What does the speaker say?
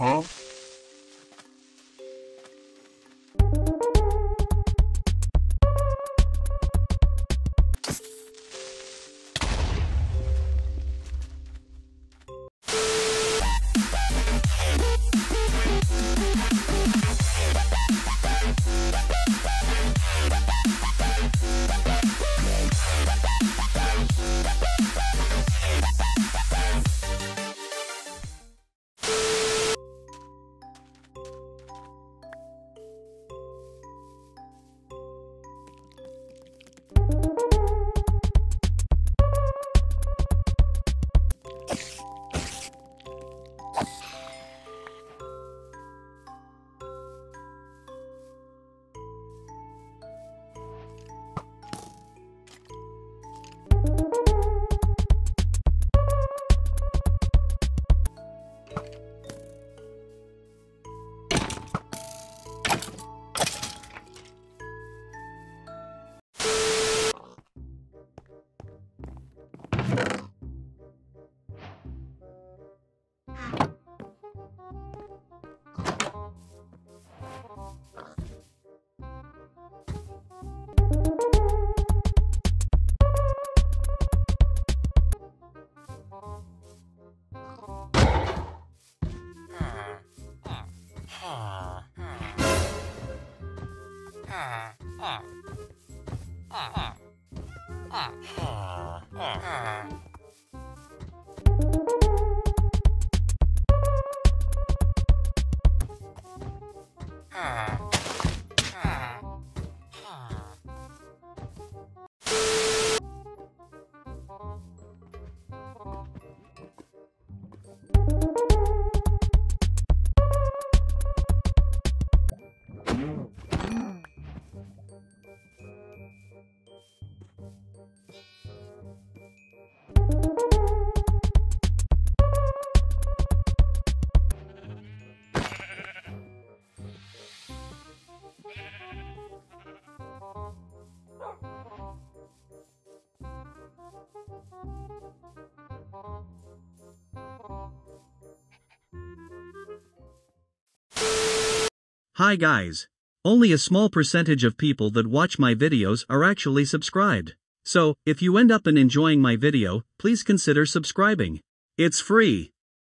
Huh? you. Hi guys. Only a small percentage of people that watch my videos are actually subscribed. So, if you end up in enjoying my video, please consider subscribing. It's free.